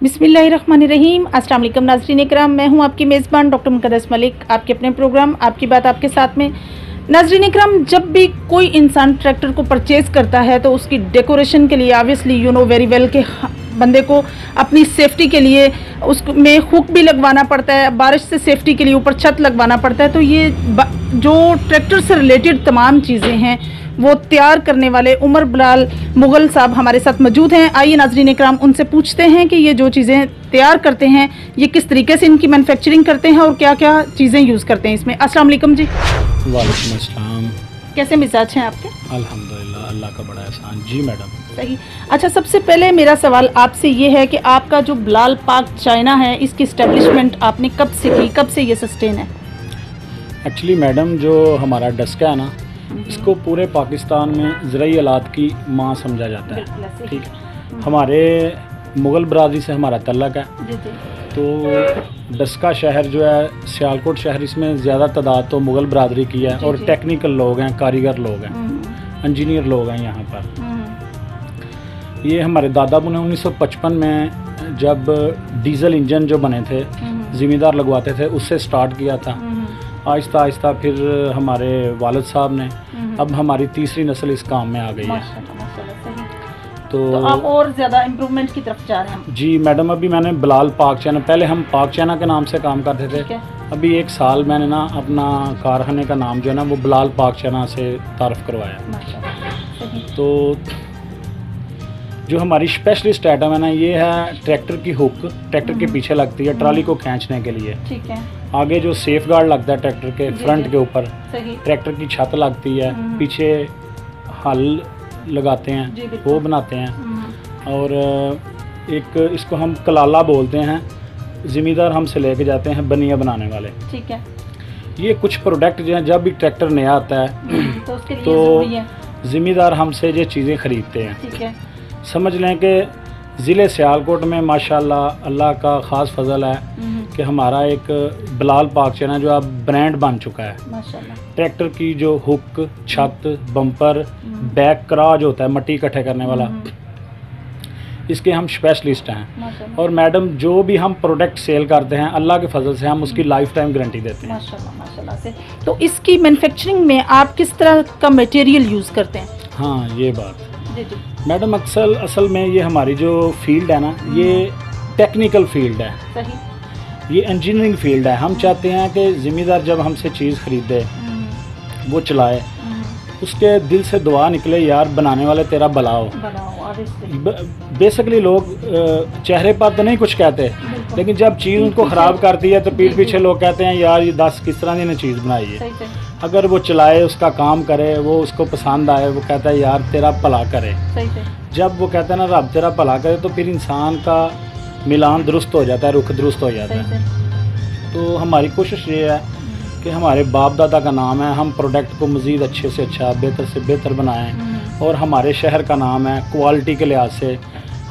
अस्सलाम वालेकुम नाजरीन इकराम, मैं हूँ आपकी मेज़बान डॉक्टर मुकदस मलिक। आपके अपने प्रोग्राम, आपकी बात आपके साथ में। नाजरीन इकराम, जब भी कोई इंसान ट्रैक्टर को परचेज़ करता है तो उसकी डेकोरेशन के लिए obviously you know very well के बंदे को अपनी सेफ्टी के लिए उसमें हुक भी लगवाना पड़ता है, बारिश से सेफ्टी के लिए ऊपर छत लगवाना पड़ता है। तो ये जो ट्रैक्टर से रिलेटेड तमाम चीज़ें हैं, वो तैयार करने वाले उमर बलाल मुगल साहब हमारे साथ मौजूद हैं। आइए नाजरीन इकराम, उनसे पूछते हैं कि ये जो चीज़ें तैयार करते हैं, ये किस तरीके से इनकी मैनुफैक्चरिंग करते हैं और क्या क्या चीज़ें यूज़ करते हैं इसमें। अस्सलाम वालेकुम जी। वालेकुम अस्सलाम। कैसे मिजाज हैं आपके? अल्हम्दुलिल्लाह अल्लाह का बड़ा एहसान। जी मैडम। सही। अच्छा सबसे पहले मेरा सवाल आपसे ये है कि आपका जो बिलाल पाक चाइना है इसकी इस्टेब्लिशमेंट आपने कब से की? कब से ये सस्टेन है? एक्चुअली मैडम जो हमारा डस्का है ना इसको पूरे पाकिस्तान में ज़रूरी आलात की माँ समझा जाता है। ठीक है। हमारे मुग़ल बरदरी से हमारा तल्लक है। तो डस्का शहर जो है सियालकोट शहर इसमें ज़्यादा तादाद तो मुग़ल बरदरी की है और टेक्निकल लोग हैं कारीगर लोग हैं। इंजीनियर लोग हैं यहाँ पर। ये हमारे दादा ने 1955 में जब डीजल इंजन जो बने थे ज़िम्मेदार लगवाते थे उससे स्टार्ट किया था। आहिस्ता आहिस्ता फिर हमारे वालद साहब ने हम्म। अब हमारी तीसरी नस्ल इस काम में आ गई है। तो, तो आप और ज़्यादा इम्प्रूवमेंट की तरफ़ जा रहे हैं। जी मैडम अभी मैंने बिलाल पाक चैना पहले हम पाक चैना के नाम से काम करते थे। अभी एक साल मैंने ना अपना कारखाने का नाम जो है ना वो बिलाल पाक चैना से तारफ़ करवाया। तो जो हमारी स्पेशलिस्ट आइटम है ना ये है ट्रैक्टर की हुक ट्रैक्टर के हम्म। पीछे लगती है ट्रॉली को खींचने के लिए। ठीक है। आगे जो सेफ़ गार्ड लगता है ट्रैक्टर के फ्रंट के ऊपर ट्रैक्टर की छत लगती है हम्म। पीछे हल लगाते हैं वो बनाते हैं। हम्म। और एक इसको हम कलाला बोलते हैं। ज़िम्मेदार हमसे लेके जाते हैं बनिया बनाने वाले। ठीक है। ये कुछ प्रोडक्ट जो है जब भी ट्रैक्टर नया आता है तो, तो ज़िम्मेदार हमसे ये चीज़ें ख़रीदते हैं। समझ लें कि ज़िले सियालकोट में माशाल्लाह अल्लाह का ख़ास फजल है। हम्म। कि हमारा एक बिलाल पाक चना जो अब ब्रांड बन चुका है। ट्रैक्टर की जो हुक छत बम्पर हम्म। बैक क्राज होता है मट्टी इकट्ठे करने वाला। हम्म। इसके हम स्पेशलिस्ट हैं। और मैडम जो भी हम प्रोडक्ट सेल करते हैं अल्लाह के फजल से हम उसकी लाइफ टाइम गारंटी देते हैं। माशाल्लाह माशाल्लाह से। तो इसकी मैन्युफैक्चरिंग में आप किस तरह का मटेरियल यूज़ करते हैं? हाँ ये बात। मैडम अक्सर असल में ये हमारी जो फ़ील्ड है ना ये टेक्निकल फ़ील्ड है। सही। ये इंजीनियरिंग फ़ील्ड है। हम चाहते हैं कि ज़िम्मेदार जब हमसे चीज़ ख़रीदे हम्म। वो चलाए। हम्म। उसके दिल से दुआ निकले यार बनाने वाले तेरा बलाओ बेसिकली लोग चेहरे पर तो नहीं कुछ कहते लेकिन जब चीज़ उनको ख़राब करती है तो पीठ पीछे लोग कहते हैं यार ये दस किस तरह की चीज़ बनाई है? अगर वो चलाए उसका काम करे वो उसको पसंद आए वो कहता है यार तेरा भला करे। जब वो कहता है ना रब तेरा भला करे तो फिर इंसान का मिलान दुरुस्त हो जाता है रुख दुरुस्त हो जाता है। तो हमारी कोशिश ये है कि हमारे बाप दादा का नाम है हम प्रोडक्ट को मज़ीद अच्छे से अच्छा बेहतर से बेहतर बनाएँ। हम्म। और हमारे शहर का नाम है क्वालिटी के लिहाज से।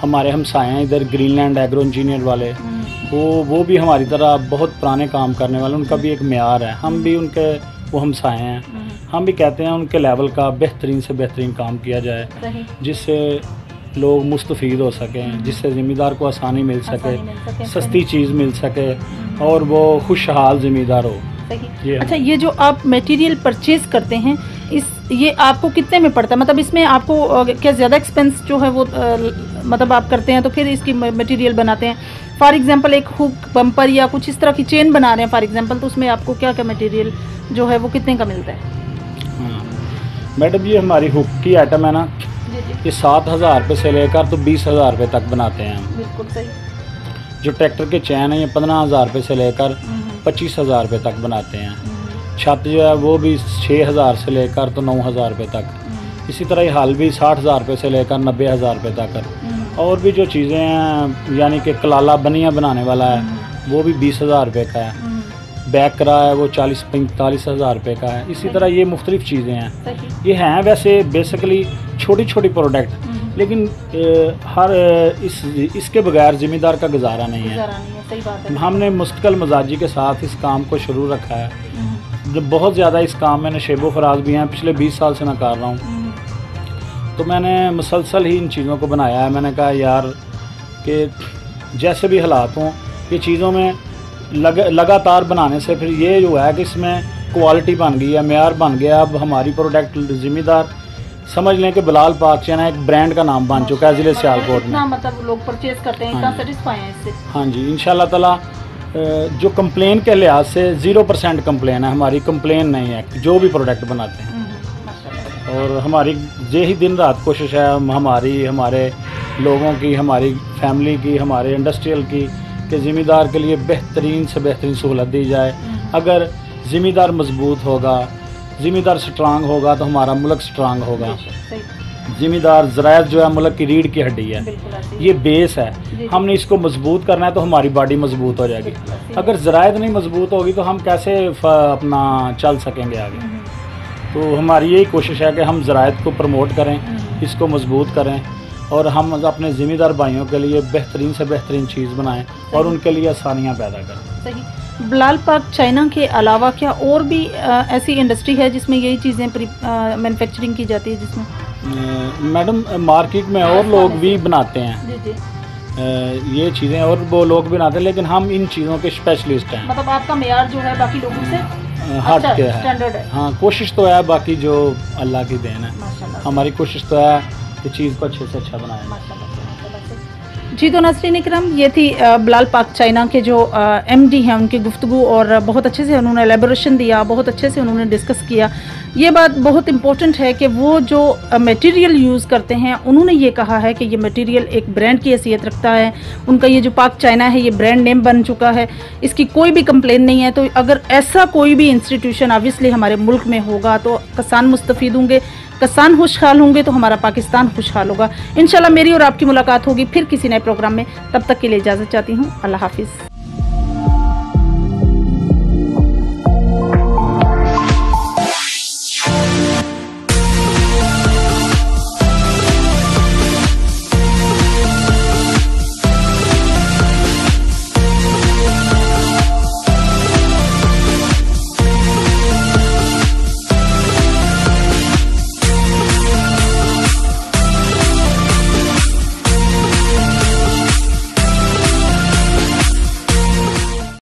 हमारे हम हैं इधर ग्रीनलैंड एग्रो इंजीनियर वाले। हम्म। वो वो भी हमारी तरह बहुत पुराने काम करने वाले उनका भी एक मैार है। हम भी उनके वो हम साए हैं। हम्म। हम भी कहते हैं उनके लेवल का बेहतरीन से बेहतरीन काम किया जाए। जिससे लोग मुस्तफ़ हो सकें। जिससे ज़िम्मेदार को आसानी मिल सके सस्ती चीज़ मिल सके। और वो खुशहाल ज़िम्मेदार हो। ये अच्छा ये जो आप मटेरियल परचेज करते हैं इस ये आपको कितने में पड़ता है? मतलब इसमें आपको क्या ज़्यादा एक्सपेंस जो है वो आ, मतलब आप करते हैं तो फिर इसकी मटेरियल बनाते हैं। फॉर एग्जांपल एक हुक बम्पर या कुछ इस तरह की चेन बना रहे हैं फॉर एग्जांपल तो उसमें आपको क्या क्या मटेरियल जो है वो कितने का मिलता है? हाँ। मैडम ये हमारी हुक की आइटम है ना ये सात हज़ार रुपये से लेकर तो बीस हज़ार रुपये तक बनाते हैं। हम बिल्कुल सही। जो ट्रैक्टर के चैन है ये पंद्रह हज़ार रुपये से लेकर हम्म। पच्चीस हज़ार रुपये तक बनाते हैं। हम्म। छत जो है वो भी छः हज़ार से लेकर तो नौ हज़ार रुपये तक। हम्म। इसी तरह ये हाल भी साठ हज़ार रुपये से लेकर नब्बे हज़ार रुपये तक। और भी जो चीज़ें हैं यानी कि कलाला बनिया बनाने वाला है वो भी बीस हज़ार रुपये का है। बैक करा है वो चालीस पैंतालीस हज़ार रुपये का है। इसी तरह ये मुख्तलिफ़ चीज़ें हैं। ये हैं वैसे बेसिकली छोटी छोटी प्रोडक्ट। लेकिन ए, हर इस इसके बगैर ज़िम्मेदार का गुजारा नहीं है, नहीं है सही बात है। हमने मुस्तकल मजाजी के साथ इस काम को शुरू रखा है। हम्म। जब बहुत ज़्यादा इस काम में नशेबो फराज भी हैं पिछले बीस साल से मैं कर रहा हूँ। हम्म। तो मैंने मुसलसल ही इन चीज़ों को बनाया है। मैंने कहा यार कि जैसे भी हालात हों ये चीज़ों में लग, लगातार बनाने से फिर ये जो है कि इसमें क्वालिटी बन गई है मैार बन गया अब हमारी प्रोडक्ट ज़िम्मेदार समझ लें कि बिलाल पाक चैना एक ब्रांड का नाम बन चुका है ज़िले सियालकोट में। मतलब लोग परचेज करते हैं हाँ इससे। हाँ जी इन ताला जो कंप्लेन के लिहाज से ज़ीरो परसेंट कंप्लेन है हमारी कंप्लेन नहीं है जो भी प्रोडक्ट बनाते हैं। और हमारी यही दिन रात कोशिश है हमारी हमारे लोगों की हमारी फैमिली की हमारे इंडस्ट्रियल की कि ज़िम्मेदार के लिए बेहतरीन से बेहतरीन सहूलत दी जाए। अगर ज़िम्मेदार मज़बूत होगा ज़िम्मेदार स्ट्रांग होगा तो हमारा मुल्क स्ट्रांग होगा। ज़िम्मेदार ज़रायत जो है मुल्क की रीढ़ की हड्डी है। ये बेस है। हमने इसको मज़बूत करना है तो हमारी बॉडी मज़बूत हो जाएगी। अगर ज़रायत नहीं मज़बूत होगी तो हम कैसे अपना चल सकेंगे आगे? हम्म। तो हमारी यही कोशिश है कि हम ज़रायत को प्रमोट करें हम्म। इसको मज़बूत करें। और हम अपने ज़िम्मेदार भाइयों के लिए बेहतरीन से बेहतरीन चीज़ बनाएँ और उनके लिए आसानियाँ पैदा करें। सही। बिलाल पार्क चाइना के अलावा क्या और भी आ, ऐसी इंडस्ट्री है जिसमें यही चीज़ें मैन्युफैक्चरिंग की जाती है जिसमें? मैडम मार्केट में और लोग भी बनाते हैं। जी जी। ये चीज़ें और वो लोग भी बनाते हैं लेकिन हम इन चीज़ों के स्पेशलिस्ट हैं। मतलब आपका मैार जो है बाकी लोगों से हट अच्छा, के है। हाँ। कोशिश तो है बाकी जो अल्लाह की देन है। हमारी कोशिश तो है कि चीज़ को अच्छे से अच्छा बनाया। जी तो नसरीन इक्रम, ये थी बिलाल पाक चाइना के जो एमडी हैं, उनकी गुफ्तु और बहुत अच्छे से उन्होंने एलेबोरेशन दिया, बहुत अच्छे से उन्होंने डिस्कस किया। ये बात बहुत इम्पोर्टेंट है कि वो जो मटेरियल यूज़ करते हैं, उन्होंने ये कहा है कि ये मटेरियल एक ब्रांड की हैसियत रखता है। उनका ये जो पाक चाइना है, ये ब्रांड नेम बन चुका है। इसकी कोई भी कंप्लेन नहीं है। तो अगर ऐसा कोई भी इंस्टीट्यूशन ऑब्वियसली हमारे मुल्क में होगा तो किसान मुस्तफ़ होंगे। किसान खुशहाल होंगे तो हमारा पाकिस्तान खुशहाल होगा। इनशाला मेरी और आपकी मुलाकात होगी फिर किसी नए प्रोग्राम में। तब तक के लिए इजाज़त चाहती हूँ। अल्लाह हाफिज़।